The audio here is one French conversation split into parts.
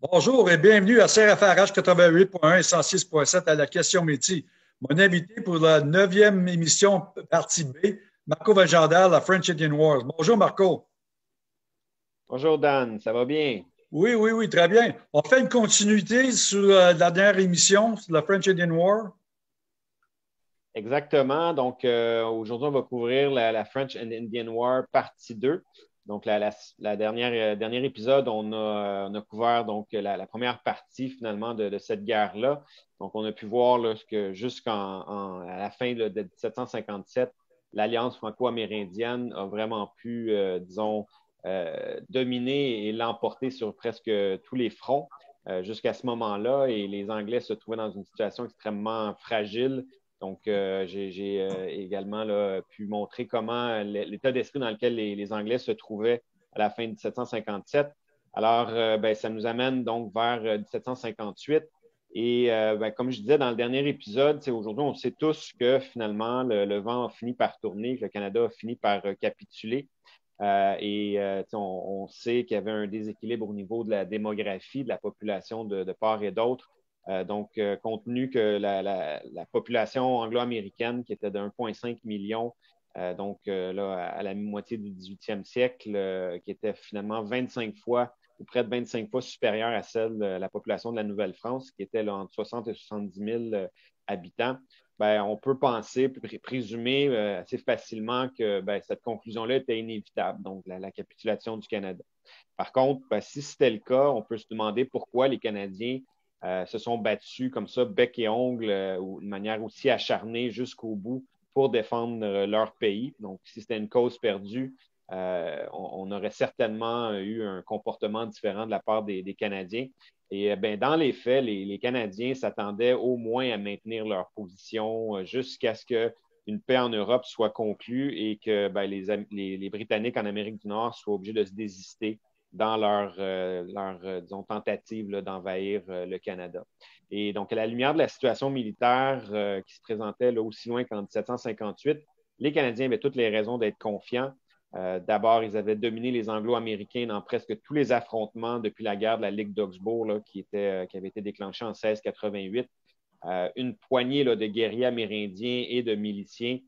Bonjour et bienvenue à CRFRH 88.1 et 106.7 à la question métier. Mon invité pour la neuvième émission partie B, Marco Valgendal, la French Indian Wars. Bonjour Marco. Bonjour Dan, ça va bien? Oui, oui, oui, très bien. On fait une continuité sur la dernière émission, la French Indian War? Exactement. Donc, euh, aujourd'hui, on va couvrir la, French and Indian War partie 2. Donc, la, dernière, euh, épisode, on a, couvert donc la, première partie finalement de, cette guerre-là. Donc, on a pu voir que jusqu'à la fin de, 1757, l'Alliance franco-amérindienne a vraiment pu, euh, disons, dominer et l'emporter sur presque tous les fronts jusqu'à ce moment-là. Et les Anglais se trouvaient dans une situation extrêmement fragile donc, euh, j'ai euh, également pu montrer comment l'état d'esprit dans lequel les, Anglais se trouvaient à la fin de 1757. Alors, euh, ben, ça nous amène donc vers 1758. Et ben, comme je disais dans le dernier épisode, aujourd'hui, on sait tous que finalement, le, vent a fini par tourner, que le Canada a fini par capituler. et on, sait qu'il y avait un déséquilibre au niveau de la démographie, de la population de part et d'autre. Euh, donc, euh, compte tenu que la, population anglo-américaine, qui était de 1,5 million, euh, donc là, à la moitié du 18e siècle, qui était finalement 25 fois ou près de 25 fois supérieure à celle de la population de la Nouvelle-France, qui était entre 60 et 70 000 habitants, ben, on peut penser, présumer assez facilement que ben, cette conclusion-là était inévitable, donc la, capitulation du Canada. Par contre, ben, si c'était le cas, on peut se demander pourquoi les Canadiens euh, se sont battus comme ça, bec et ongle, euh, de manière aussi acharnée jusqu'au bout pour défendre euh, leur pays. Donc, si c'était une cause perdue, on, aurait certainement eu un comportement différent de la part des, Canadiens. Et ben, dans les faits, les, Canadiens s'attendaient au moins à maintenir leur position jusqu'à ce qu'une paix en Europe soit conclue et que ben, les, Britanniques en Amérique du Nord soient obligés de se désister dans leur, euh, euh, tentative d'envahir euh, le Canada. Et donc, à la lumière de la situation militaire qui se présentait aussi loin qu'en 1758, les Canadiens avaient toutes les raisons d'être confiants. D'abord, ils avaient dominé les Anglo-Américains dans presque tous les affrontements depuis la guerre de la Ligue d'Augsbourg qui, avait été déclenchée en 1688. une poignée de guerriers amérindiens et de miliciens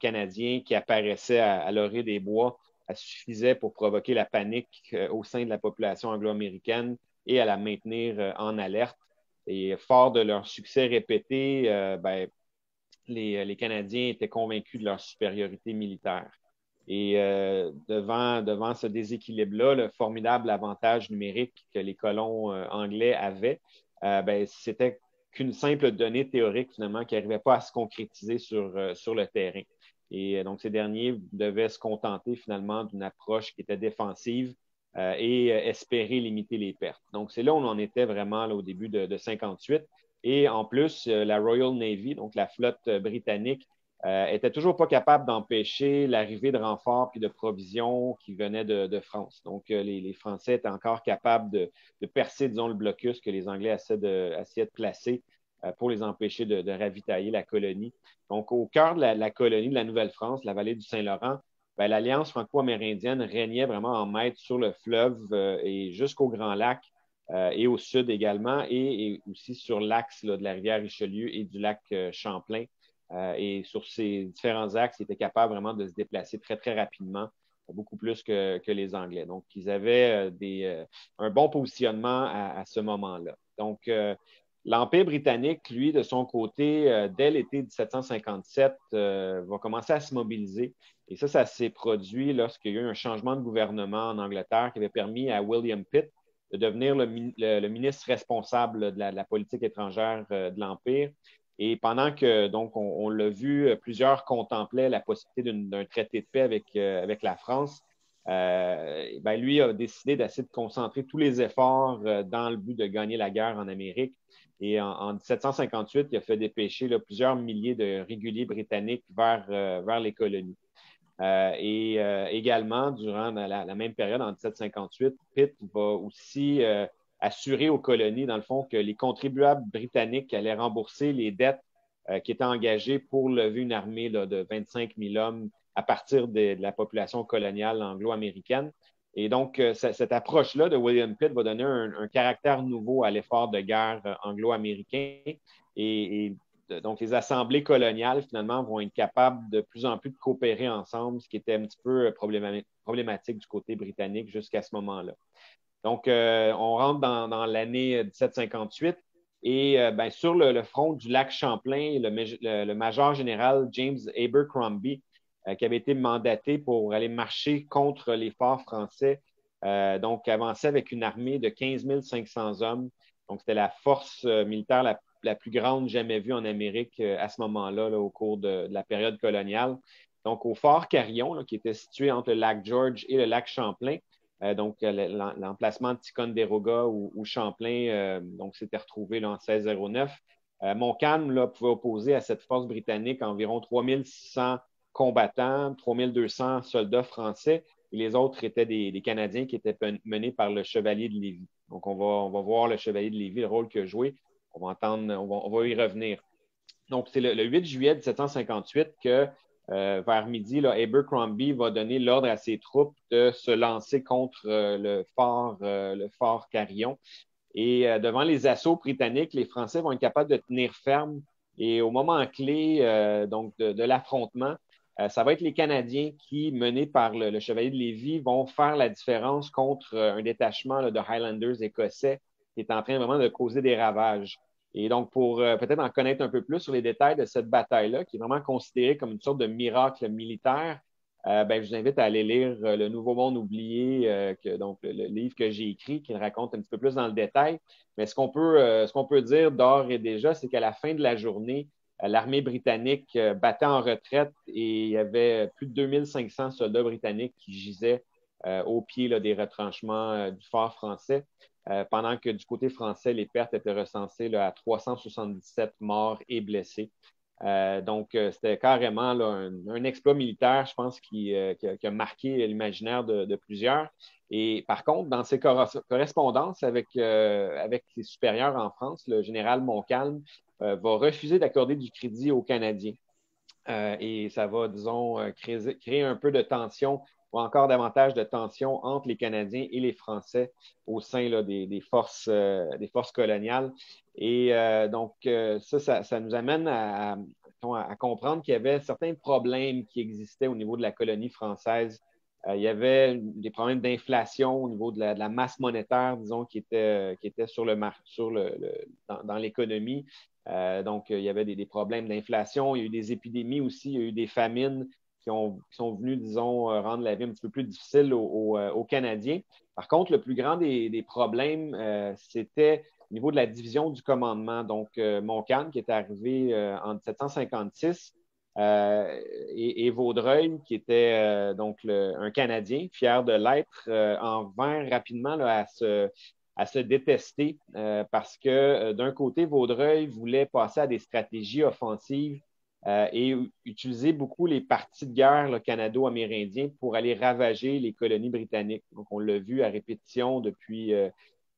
canadiens qui apparaissaient à, à l'orée des bois suffisait pour provoquer la panique euh, au sein de la population anglo-américaine et à la maintenir euh, en alerte. Et fort de leur succès répété, euh, ben, les, Canadiens étaient convaincus de leur supériorité militaire. Et devant, ce déséquilibre-là, le formidable avantage numérique que les colons anglais avaient, ben, c'était qu'une simple donnée théorique finalement qui n'arrivait pas à se concrétiser sur le terrain. Et euh, donc, ces derniers devaient se contenter finalement d'une approche qui était défensive euh, et euh, espérer limiter les pertes. Donc, c'est là où on en était vraiment au début de, de 58. Et en plus, la Royal Navy, donc la flotte britannique, était toujours pas capable d'empêcher l'arrivée de renforts et de provisions qui venaient de, France. Donc, les, Français étaient encore capables de, percer, disons, le blocus que les Anglais essayaient de, placer euh, pour les empêcher de, ravitailler la colonie. Donc, au cœur de la, colonie de la Nouvelle-France, la vallée du Saint-Laurent, ben, l'Alliance franco-amérindienne régnait vraiment en maître sur le fleuve euh, et jusqu'au Grand Lac euh, et au sud également, et, aussi sur l'axe de la rivière Richelieu et du lac Champlain. et sur ces différents axes, ils étaient capables vraiment de se déplacer très, très rapidement, beaucoup plus que, les Anglais. Donc, ils avaient des, un bon positionnement à, à ce moment-là. Donc, L'Empire britannique, lui, de son côté, euh, dès l'été 1757, euh, va commencer à se mobiliser. Et ça, ça s'est produit lorsqu'il y a eu un changement de gouvernement en Angleterre qui avait permis à William Pitt de devenir le, ministre responsable de la, politique étrangère euh, de l'Empire. Et pendant que, donc, on, l'a vu, plusieurs contemplaient la possibilité d'un traité de paix avec, avec la France. ben, lui a décidé d'essayer de concentrer tous les efforts dans le but de gagner la guerre en Amérique. Et en, 1758, il a fait dépêcher plusieurs milliers de réguliers britanniques vers, euh, vers les colonies. Euh, et euh, également, durant la, même période, en 1758, Pitt va aussi assurer aux colonies, dans le fond, que les contribuables britanniques allaient rembourser les dettes qui étaient engagées pour lever une armée de 25 000 hommes à partir de, la population coloniale anglo-américaine. Et donc, cette approche-là de William Pitt va donner un, caractère nouveau à l'effort de guerre anglo-américain. Et, donc, les assemblées coloniales, finalement, vont être capables de plus en plus de coopérer ensemble, ce qui était un petit peu problématique du côté britannique jusqu'à ce moment-là. Donc, on rentre dans l'année 1758 et euh, ben, sur le, front du lac Champlain, le, major général James Abercrombie, euh, qui avait été mandaté pour aller marcher contre les forts français, euh, donc avançait avec une armée de 15 500 hommes. Donc, c'était la force militaire la, plus grande jamais vue en Amérique à ce moment-là, au cours de, la période coloniale. Donc, au fort Carillon, qui était situé entre le lac George et le lac Champlain, euh, donc, euh, l'emplacement de Ticonderoga ou, Champlain euh, donc, s'était retrouvé en 1609. Montcalm pouvait opposer à cette force britannique environ 3600 combattants, 3200 soldats français, et les autres étaient des, Canadiens qui étaient menés par le Chevalier de Lévis. Donc, on va, on va voir le Chevalier de Lévis, le rôle qu'il a joué. On va entendre, on va, y revenir. Donc, c'est le, le, 8 juillet 1758 que euh, vers midi, là, Abercrombie va donner l'ordre à ses troupes de se lancer contre euh, le fort, euh, le fort Carillon. Et devant les assauts britanniques, les Français vont être capables de tenir ferme. Et au moment clé donc de, l'affrontement, ça va être les Canadiens qui, menés par le, Chevalier de Lévis, vont faire la différence contre un détachement de Highlanders écossais qui est en train vraiment de causer des ravages. Et donc, pour euh, peut-être en connaître un peu plus sur les détails de cette bataille-là, qui est vraiment considérée comme une sorte de miracle militaire, euh, ben, je vous invite à aller lire euh, Le Nouveau Monde oublié, que, donc le, livre que j'ai écrit, qui raconte un petit peu plus dans le détail. Mais ce qu'on peut, ce qu'on peut dire d'ores et déjà, c'est qu'à la fin de la journée, l'armée britannique battait en retraite et il y avait plus de 2500 soldats britanniques qui gisaient au pied des retranchements du fort français. Euh, pendant que du côté français, les pertes étaient recensées à 377 morts et blessés. Euh, donc, euh, c'était carrément un, exploit militaire, je pense, qui, a, marqué l'imaginaire de, plusieurs. Et par contre, dans ses correspondances avec ses supérieurs en France, le général Montcalm va refuser d'accorder du crédit aux Canadiens. et ça va, disons, créer, créer, un peu de tension ou encore davantage de tensions entre les Canadiens et les Français au sein des, forces, euh, coloniales. Et euh, donc, euh, ça, ça, nous amène à, comprendre qu'il y avait certains problèmes qui existaient au niveau de la colonie française. Il y avait des problèmes d'inflation au niveau de la, masse monétaire, disons, qui était, qui était sur le, sur le, dans, l'économie. donc, il y avait des, des problèmes d'inflation. Il y a eu des épidémies aussi. Il y a eu des famines qui, sont venus, disons, euh, rendre la vie un petit peu plus difficile aux, euh, Canadiens. Par contre, le plus grand des, problèmes, euh, c'était au niveau de la division du commandement. Donc, Montcalm, qui est arrivé en 1756, et, Vaudreuil, qui était donc un Canadien, fier de l'être, en vint rapidement à, se, détester parce que d'un côté, Vaudreuil voulait passer à des stratégies offensives euh, et utiliser beaucoup les partis de guerre canado-amérindiens pour aller ravager les colonies britanniques. Donc, on l'a vu à répétition depuis, euh,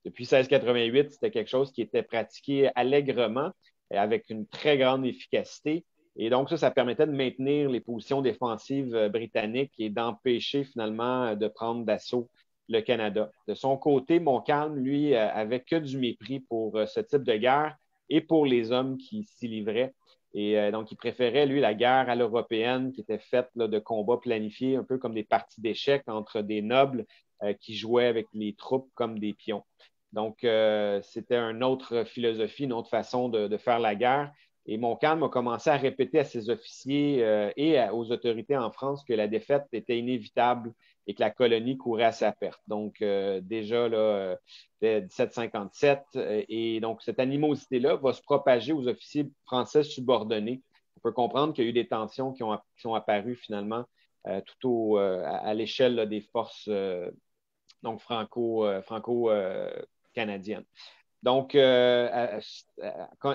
depuis 1688. C'était quelque chose qui était pratiqué allègrement, avec une très grande efficacité. Et donc, ça, ça permettait de maintenir les positions défensives euh, britanniques et d'empêcher finalement de prendre d'assaut le Canada. De son côté, Montcalm, lui, avait que du mépris pour ce type de guerre et pour les hommes qui s'y livraient. Et euh, donc, il préférait, lui, la guerre à l'européenne qui était faite de combats planifiés, un peu comme des parties d'échecs entre des nobles euh, qui jouaient avec les troupes comme des pions. Donc, euh, c'était une autre philosophie, une autre façon de, faire la guerre. Et Montcalm a commencé à répéter à ses officiers et aux autorités en France que la défaite était inévitable et que la colonie courait à sa perte. Donc, euh, déjà, là, 1757. Euh, et donc, cette animosité-là va se propager aux officiers français subordonnés. On peut comprendre qu'il y a eu des tensions qui, ont, sont apparues finalement euh, tout au, à, l'échelle des forces donc franco, franco canadiennes. Donc,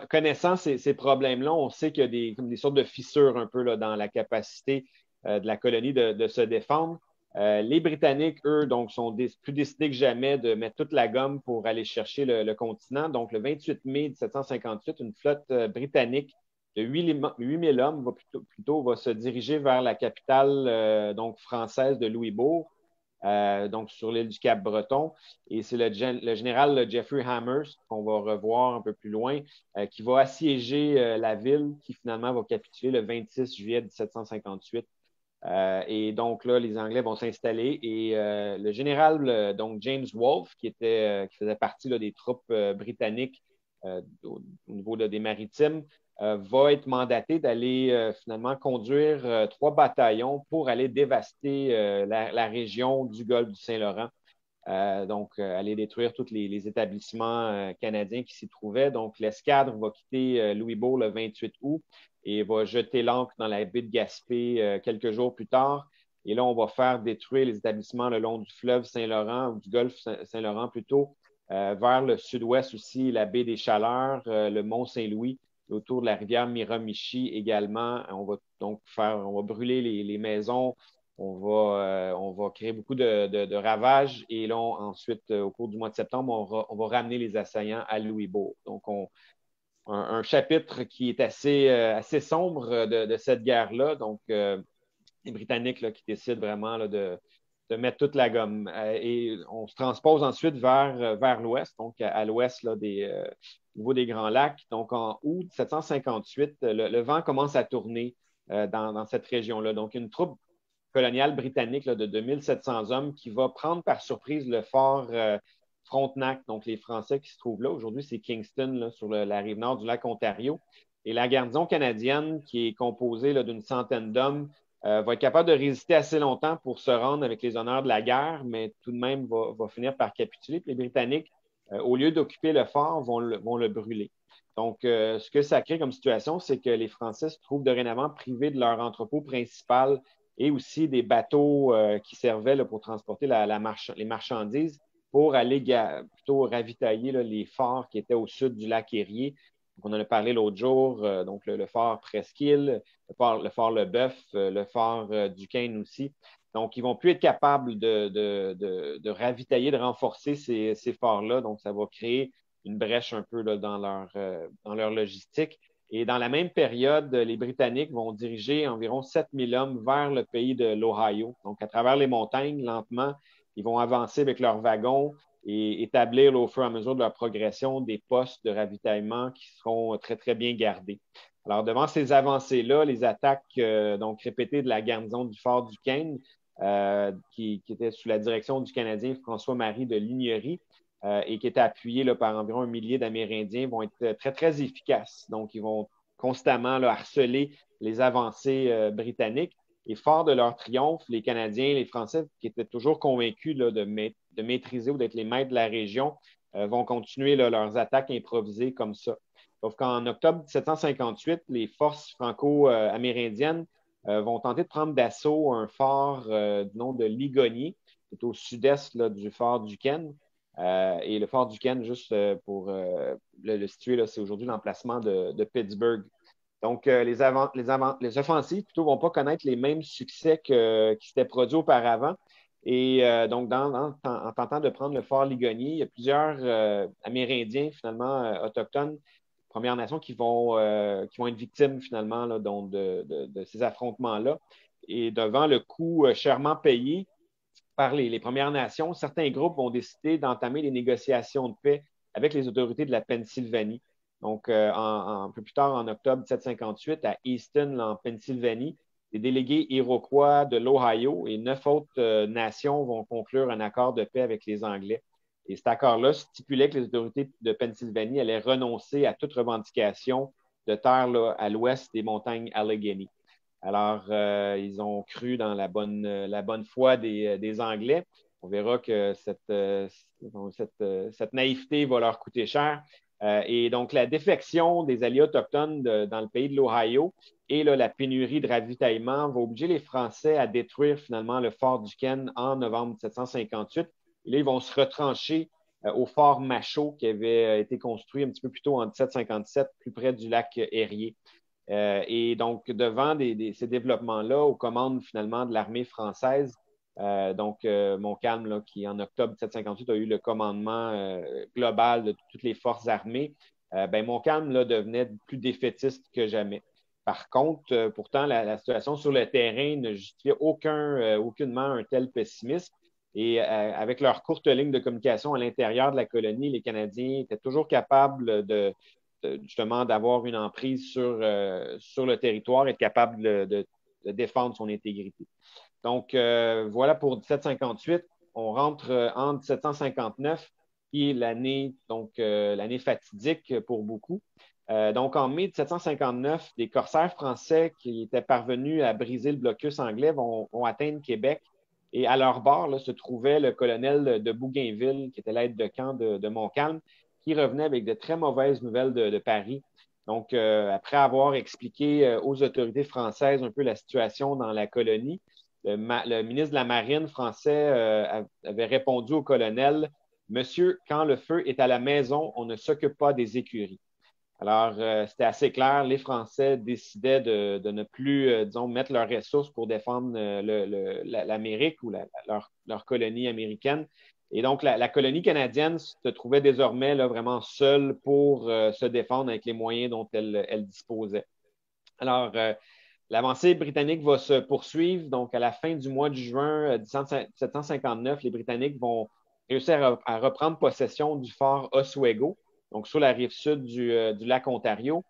connaissant ces, problèmes-là, on sait qu'il y a des, sortes de fissures un peu dans la capacité de la colonie de se défendre. Euh, les Britanniques, eux, donc, sont plus décidés que jamais de mettre toute la gomme pour aller chercher le, continent. Donc, le 28 mai 1758, une flotte euh, britannique de 8 000 hommes va plutôt, se diriger vers la capitale euh, française de Louisbourg. Donc sur l'île du Cap-Breton. Et c'est le, général Jeffrey Hammers, qu'on va revoir un peu plus loin, qui va assiéger la ville, qui finalement va capituler le 26 juillet 1758. et donc là, les Anglais vont s'installer et le général donc James Wolfe, qui était qui faisait partie des troupes britanniques au, niveau des maritimes, euh, va être mandaté d'aller euh, finalement conduire euh, trois bataillons pour aller dévaster la, région du golfe du Saint-Laurent. donc, aller détruire tous les, établissements canadiens qui s'y trouvaient. Donc, l'escadre va quitter Louisbourg le 28 août et va jeter l'ancre dans la baie de Gaspé quelques jours plus tard. Et là, on va faire détruire les établissements le long du fleuve Saint-Laurent, ou du golfe Saint-Laurent plutôt, vers le sud-ouest aussi, la baie des Chaleurs, le mont Saint-Louis autour de la rivière Miramichi également. On va donc faire, on va brûler les, maisons, on va, euh, on va créer beaucoup de, ravages et là, ensuite, euh, au cours du mois de septembre, on, va ramener les assaillants à Louisbourg. Donc, on, un, chapitre qui est assez, euh, assez sombre de, cette guerre-là. Donc, les Britanniques qui décident vraiment de, de mettre toute la gomme. et on se transpose ensuite vers, vers l'ouest, donc à, l'ouest des, au niveau des Grands Lacs. Donc, en août 1758, le, vent commence à tourner euh, dans, cette région-là. Donc, une troupe coloniale britannique de 2700 hommes qui va prendre par surprise le fort euh, Frontenac, donc les Français qui se trouvent là. Aujourd'hui, c'est Kingston, sur la rive nord du lac Ontario. Et la garnison canadienne, qui est composée d'une centaine d'hommes, euh, va être capable de résister assez longtemps pour se rendre avec les honneurs de la guerre, mais tout de même va, finir par capituler. les Britanniques euh, au lieu d'occuper le fort, vont le, vont le brûler. Donc, euh, ce que ça crée comme situation, c'est que les Français se trouvent dorénavant privés de leur entrepôt principal et aussi des bateaux qui servaient pour transporter les marchandises pour aller plutôt ravitailler les forts qui étaient au sud du lac Erie. On en a parlé l'autre jour, donc le, fort Presqu'île, le fort, le fort Lebeuf, le fort Duquesne aussi. Donc, ils vont plus être capables de, ravitailler, de renforcer ces, forts-là. Donc, ça va créer une brèche un peu dans, leur, euh, dans leur logistique. Et dans la même période, les Britanniques vont diriger environ 7000 hommes vers le pays de l'Ohio. Donc, à travers les montagnes, lentement, ils vont avancer avec leurs wagons et établir au fur et à mesure de leur progression des postes de ravitaillement qui seront très, très bien gardés. Alors, devant ces avancées-là, les attaques euh, donc répétées de la garnison du fort du Kane euh, qui, était sous la direction du Canadien François-Marie de Lignerie euh, et qui était appuyé là, par environ un millier d'Amérindiens, vont être très, très efficaces. Donc, ils vont constamment harceler les avancées euh, britanniques. Et fort de leur triomphe, les Canadiens, les Français, qui étaient toujours convaincus de, de, maîtriser ou d'être les maîtres de la région, vont continuer leurs attaques improvisées comme ça. Sauf qu'en octobre 1758, les forces franco-amérindiennes euh, vont tenter de prendre d'assaut un fort euh, du nom de Ligonier, qui est au sud-est du fort du Ken. Euh, et le fort du Ken, juste pour le, situer, c'est aujourd'hui l'emplacement de, Pittsburgh. Donc, les, offensives plutôt vont pas connaître les mêmes succès que, qui s'étaient produits auparavant. Et donc, en tentant de prendre le fort Ligonier, il y a plusieurs Amérindiens, finalement, autochtones, Premières Nations qui vont, euh, être victimes finalement de, ces affrontements-là. Et devant le coût euh, chèrement payé par les, Premières Nations, certains groupes vont décider d'entamer les négociations de paix avec les autorités de la Pennsylvanie. Donc, euh, un peu plus tard, en octobre 1758, à Easton, en Pennsylvanie, les délégués iroquois de l'Ohio et neuf autres nations vont conclure un accord de paix avec les Anglais. Et cet accord-là stipulait que les autorités de Pennsylvanie allaient renoncer à toute revendication de terre à l'ouest des montagnes Allegheny. Alors, euh, ils ont cru dans la bonne, bonne foi des, Anglais. On verra que euh, cette, naïveté va leur coûter cher. Euh, et donc, la défection des alliés autochtones dans le pays de l'Ohio et la pénurie de ravitaillement va obliger les Français à détruire finalement le fort du Ken en novembre 1758 là, ils vont se retrancher euh, au fort Machaut qui avait euh, été construit un petit peu plus tôt en 1757, plus près du lac. Euh, et donc, devant ces développements-là, aux commandes finalement de l'armée française, donc Montcalm, qui en octobre 1758 a eu le commandement global de toutes les forces armées, ben, Montcalm là, devenait plus défaitiste que jamais. Par contre, pourtant, la, situation sur le terrain ne justifiait aucun, aucunement un tel pessimisme. Et avec leur courte ligne de communication à l'intérieur de la colonie, les Canadiens étaient toujours capables de, justement d'avoir une emprise sur, sur le territoire, être capable de, défendre son intégrité. Donc, voilà pour 1758. On rentre en 1759 qui est l'année, donc euh, l'année fatidique pour beaucoup. Euh, donc, en mai 1759, des corsaires français qui étaient parvenus à briser le blocus anglais vont, atteindre Québec. Et à leur bord se trouvait le colonel de Bougainville, qui était l'aide de camp de, Montcalm, qui revenait avec de très mauvaises nouvelles de, Paris. Donc, euh, après avoir expliqué aux autorités françaises un peu la situation dans la colonie, le, ministre de la Marine français avait répondu au colonel Monsieur, quand le feu est à la maison, on ne s'occupe pas des écuries. Alors, euh, c'était assez clair. Les Français décidaient de, ne plus, euh, disons, mettre leurs ressources pour défendre euh, l'Amérique ou leur, colonie américaine. Et donc, la, colonie canadienne se trouvait désormais là, vraiment seule pour se défendre avec les moyens dont elle, elle disposait. Alors, l'avancée britannique va se poursuivre. Donc, à la fin du mois de juin 1759, les Britanniques vont réussir à, reprendre possession du fort Oswego, donc sur la rive sud du, euh, lac Ontario.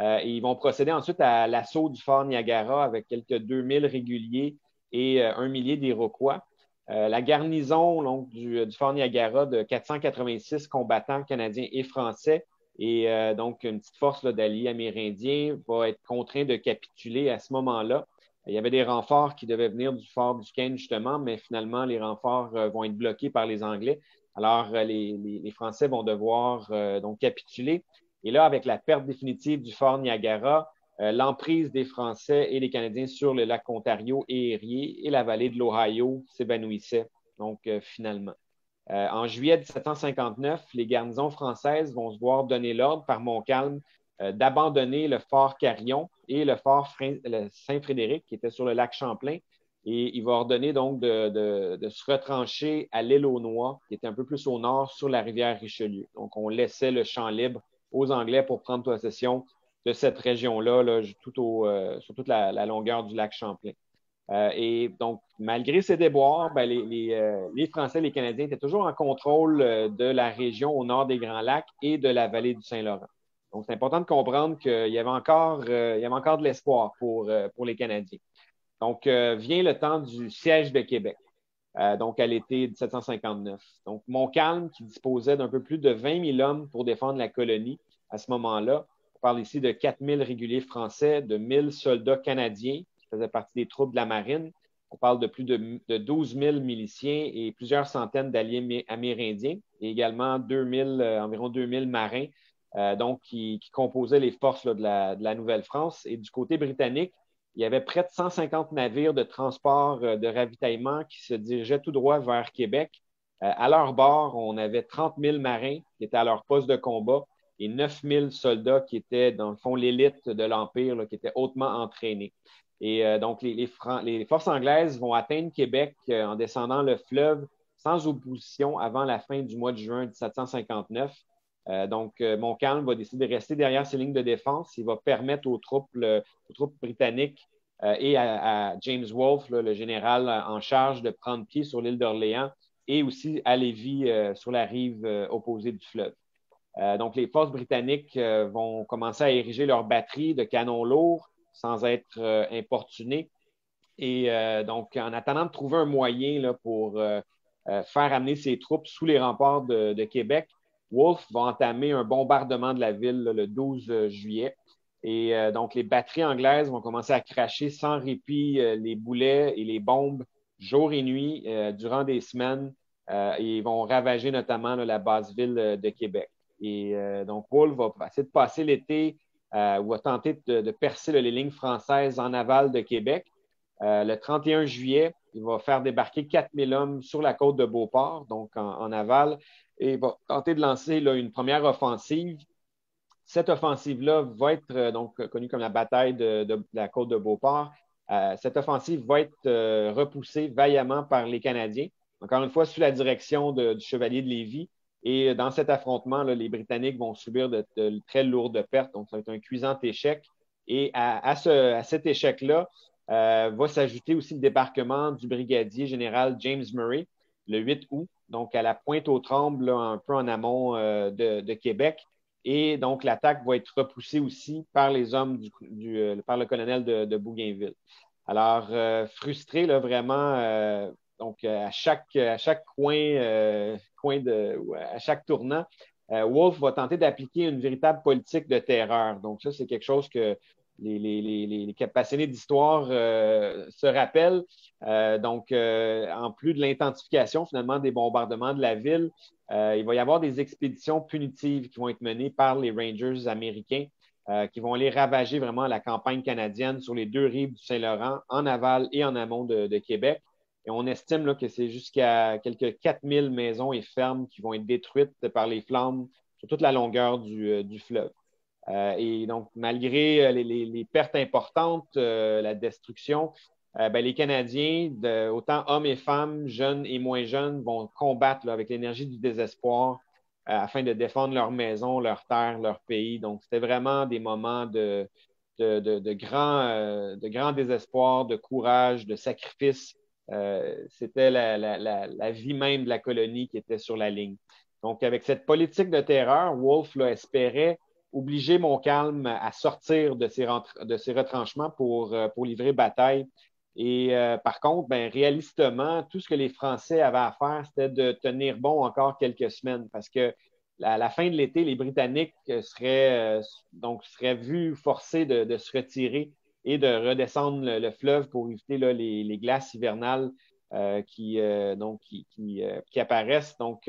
Euh, ils vont procéder ensuite à l'assaut du fort Niagara avec quelques 2000 réguliers et euh, un millier d'Iroquois. la garnison du, fort Niagara de 486 combattants canadiens et français et donc une petite force d'alliés amérindiens va être contraint de capituler à ce moment-là. Il y avait des renforts qui devaient venir du fort du Duquesne, justement, mais finalement, les renforts euh, vont être bloqués par les Anglais. Alors, euh, les, Français vont devoir euh, donc capituler. Et là, avec la perte définitive du fort Niagara, l'emprise des Français et des Canadiens sur le lac Ontario et Erie et la vallée de l'Ohio s'évanouissait, donc finalement. En juillet 1759, les garnisons françaises vont se voir donner l'ordre par Montcalm euh, d'abandonner le fort Carillon et le fort Saint-Frédéric, qui était sur le lac Champlain. Et il va ordonner donc de, se retrancher à l'île aux Noix, qui était un peu plus au nord sur la rivière Richelieu. Donc, on laissait le champ libre aux Anglais pour prendre possession de cette région-là, euh, sur toute la, longueur du lac Champlain. Euh, et donc, malgré ces déboires, ben, les, les, Français et les Canadiens étaient toujours en contrôle de la région au nord des Grands Lacs et de la vallée du Saint-Laurent. Donc, c'est important de comprendre qu'il y avait encore, euh, il y avait encore de l'espoir pour, euh, pour les Canadiens. Donc, euh, vient le temps du siège de Québec, donc à l'été 1759. Donc, Montcalm, qui disposait d'un peu plus de 20 000 hommes pour défendre la colonie à ce moment-là. On parle ici de 4 000 réguliers français, de 1 000 soldats canadiens qui faisaient partie des troupes de la marine. On parle de plus de, de 12 000 miliciens et plusieurs centaines d'alliés amérindiens et également 2 000, environ 2 000 marins euh, donc qui, composaient les forces de, la, Nouvelle-France. Et du côté britannique, il y avait près de 150 navires de transport euh, de ravitaillement qui se dirigeaient tout droit vers Québec. Euh, à leur bord, on avait 30 000 marins qui étaient à leur poste de combat et 9 000 soldats qui étaient, dans le fond, l'élite de l'Empire, qui étaient hautement entraînés. Et donc, les, forces anglaises vont atteindre Québec en descendant le fleuve sans opposition avant la fin du mois de juin 1759. Euh, donc, euh, Montcalm va décider de rester derrière ses lignes de défense. Il va permettre aux troupes, britanniques euh, et à, James Wolfe, le général en charge, de prendre pied sur l'île d'Orléans et aussi à Lévis, sur la rive opposée du fleuve. donc, les forces britanniques vont commencer à ériger leurs batteries de canons lourds sans être importunées. Et donc, en attendant de trouver un moyen pour faire amener ces troupes sous les remparts de Québec, Wolfe va entamer un bombardement de la ville le 12 euh, juillet. Et euh, donc, les batteries anglaises vont commencer à cracher sans répit euh, les boulets et les bombes jour et nuit durant des semaines. et ils vont ravager notamment la base ville de Québec. Et donc, Wolfe va essayer de passer l'été ou va tenter de, percer les lignes françaises en aval de Québec. le 31 juillet, il va faire débarquer 4000 hommes sur la côte de Beauport, donc en aval, et va tenter de lancer une première offensive. Cette offensive-là va être euh, donc connue comme la bataille de, la côte de Beauport. Euh, cette offensive va être euh, repoussée vaillamment par les Canadiens, encore une fois sous la direction du chevalier de Lévis. Et dans cet affrontement, les Britanniques vont subir de, très lourdes pertes, donc ça va être un cuisant échec. Et à, à cet échec-là, va s'ajouter aussi le débarquement du brigadier général James Murray, le 8 août, donc à la pointe aux trembles, un peu en amont de, Québec. Et donc, l'attaque va être repoussée aussi par les hommes, du, par le colonel de, Bougainville. Alors, frustré, là, vraiment, donc à chaque, à chaque coin, coin de, à chaque tournant, Wolf va tenter d'appliquer une véritable politique de terreur. Donc, ça, c'est quelque chose que les, les, les, passionnés d'histoire euh, se rappellent. Euh, donc, euh, en plus de l'intensification finalement des bombardements de la ville, il va y avoir des expéditions punitives qui vont être menées par les Rangers américains qui vont aller ravager vraiment la campagne canadienne sur les deux rives du Saint-Laurent, en aval et en amont de, Québec. Et on estime que c'est jusqu'à quelques 4000 maisons et fermes qui vont être détruites par les flammes sur toute la longueur du fleuve. Euh, et donc, malgré euh, les, pertes importantes, euh, la destruction, ben, les Canadiens, autant hommes et femmes, jeunes et moins jeunes, vont combattre avec l'énergie du désespoir afin de défendre leur maison, leur terre, leur pays. Donc, c'était vraiment des moments de, de, grand, de grand désespoir, de courage, de sacrifice. C'était la, vie même de la colonie qui était sur la ligne. Donc, avec cette politique de terreur, Wolfe là, espérait obliger Montcalm à sortir de ses, retranchements pour, euh, pour livrer bataille. Et euh, par contre, ben, réalistement, tout ce que les Français avaient à faire, c'était de tenir bon encore quelques semaines parce que à la fin de l'été, les Britanniques seraient, euh, donc, seraient vus forcés de, se retirer et de redescendre le, fleuve pour éviter les, glaces hivernales qui, donc, qui, qui, apparaissent. Donc,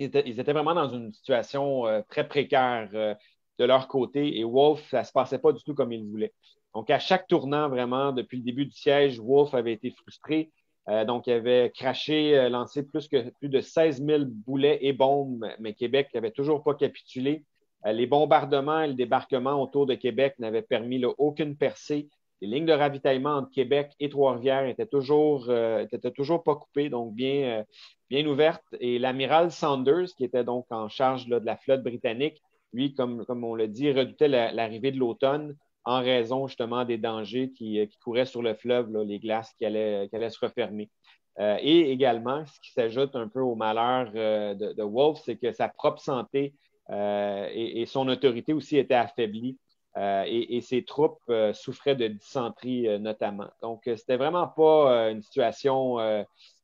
ils étaient, vraiment dans une situation euh, très précaire euh, de leur côté et Wolf, ça ne se passait pas du tout comme il voulait. Donc, à chaque tournant, vraiment, depuis le début du siège, Wolf avait été frustré. Euh, donc, il avait craché, lancé plus, plus de 16 000 boulets et bombes, mais Québec n'avait toujours pas capitulé. Les bombardements et le débarquement autour de Québec n'avaient permis aucune percée. Les lignes de ravitaillement entre Québec et Trois-Rivières étaient toujours, étaient toujours pas coupées, donc bien, bien ouverte. Et l'amiral Sanders, qui était donc en charge de la flotte britannique, lui, comme, comme on l'a dit, redoutait l'arrivée de l'automne en raison justement des dangers qui, qui couraient sur le fleuve, les glaces qui allaient, qui allaient se refermer. Euh, et également, ce qui s'ajoute un peu au malheur euh, de, de, c'est que sa propre santé euh, et, son autorité aussi étaient affaiblies. Et, et, ses troupes souffraient de dysenterie notamment. Donc, c'était vraiment pas une situation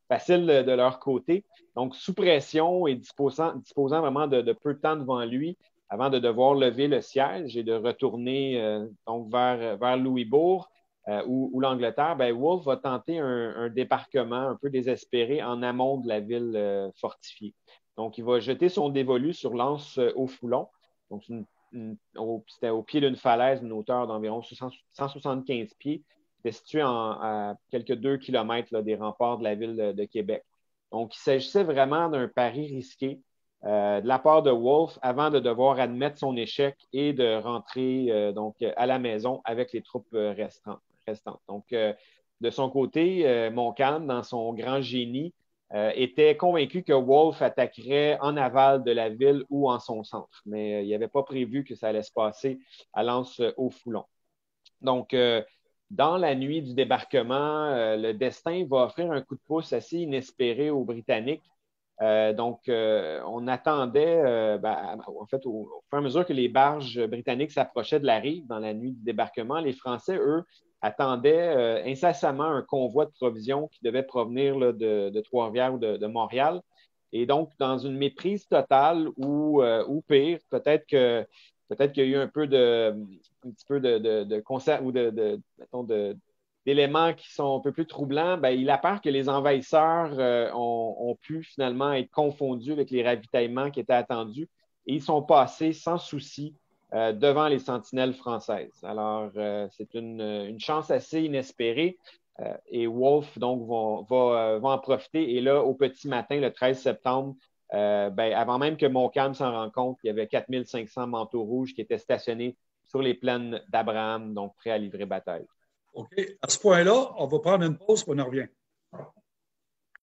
facile de, leur côté. Donc, sous pression et disposant, vraiment de, peu de temps devant lui avant de devoir lever le siège et de retourner euh, donc vers, vers Louisbourg euh, ou, l'Angleterre, ben, Wolfe va tenter un, débarquement un peu désespéré en amont de la ville euh, fortifiée. Donc, il va jeter son dévolu sur l'anse au Foulon. Donc, c'était au pied d'une falaise, une hauteur d'environ 175 pieds situé à quelques deux kilomètres des remparts de la ville de, Québec. Donc, il s'agissait vraiment d'un pari risqué euh, de la part de Wolfe avant de devoir admettre son échec et de rentrer euh, donc, à la maison avec les troupes restantes. Donc, euh, de son côté, Montcalm, dans son grand génie, était convaincu que Wolfe attaquerait en aval de la ville ou en son centre, mais il n'avait pas prévu que ça allait se passer à l'anse au Foulon. Donc, dans la nuit du débarquement, euh, le destin va offrir un coup de pouce assez inespéré aux Britanniques. Euh, donc, euh, on attendait, ben, en fait, au, fur et à mesure que les barges britanniques s'approchaient de la rive dans la nuit du débarquement, les Français, eux, attendaient incessamment un convoi de provisions qui devait provenir de, Trois-Rivières ou de, Montréal. Et donc, dans une méprise totale ou, ou pire, peut-être qu'il y a eu un peu de, un petit peu de, de, concert ou de, de d'éléments qui sont un peu plus troublants, ben, il apparaît que les envahisseurs euh, ont, pu finalement être confondus avec les ravitaillements qui étaient attendus et ils sont passés sans souci euh, devant les sentinelles françaises. Alors, euh, c'est une, chance assez inespérée et Wolf donc va, en profiter. Et là, au petit matin, le 13 septembre, euh, ben, avant même que Montcalm s'en rende compte, il y avait 4500 manteaux rouges qui étaient stationnés sur les plaines d'Abraham, donc prêts à livrer bataille. OK. À ce point-là, on va prendre une pause, on en revient.